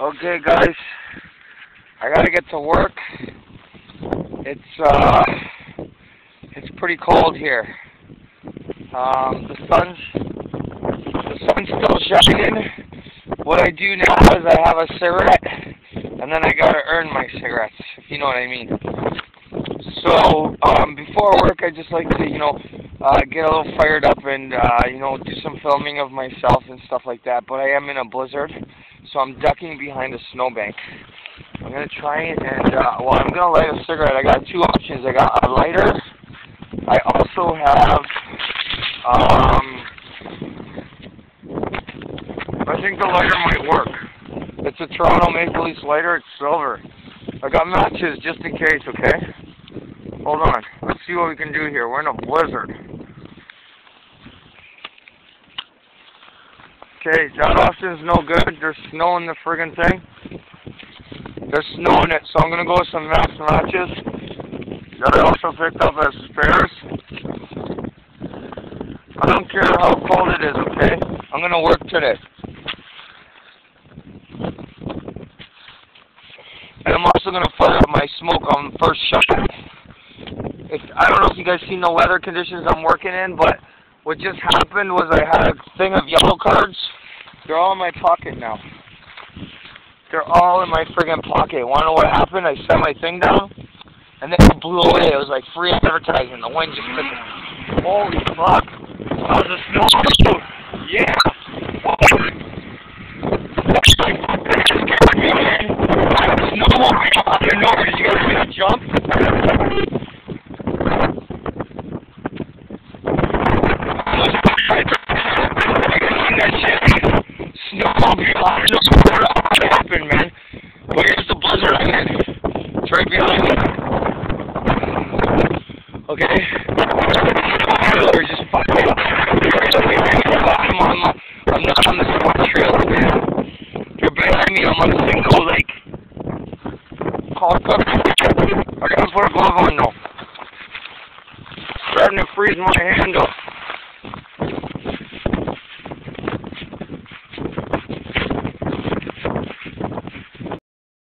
Okay, guys, I gotta get to work. It's uh, it's pretty cold here. Um, the sun's the sun's still shining. What I do now is I have a cigarette, and then I gotta earn my cigarettes, if you know what I mean. So um, before work, I just like to, you know, uh, get a little fired up and uh, you know do some filming of myself and stuff like that. But I am in a blizzard so I'm ducking behind a snowbank. I'm gonna try it, and uh, well, I'm gonna light a cigarette. I got two options. I got a lighter. I also have um, I think the lighter might work. It's a Toronto Maple Leafs lighter. It's silver. I got matches just in case. Okay. Hold on. Let's see what we can do here. We're in a blizzard. Okay, that option's no good. There's snow in the friggin' thing. There's snow in it, so I'm gonna go with some max matches that I also picked up as spares. I don't care how cold it is, okay? I'm gonna work today. And I'm also gonna fire up my smoke on the first shot. It's, I don't know if you guys seen the weather conditions I'm working in, but what just happened was I had a thing of yellow cards. They're all in my pocket now. They're all in my friggin' pocket. Wanna know what happened? I set my thing down, and then it blew away. It was like free advertising. The wind just took it. Holy fuck. That was a snow. Yeah. Snowball out of nowhere. Did you guys see that jump? I don't know what happened, man. Where's the blizzard I'm? It's right behind me. Okay? I'm gotta put a glove on though. Starting to freeze my hand off.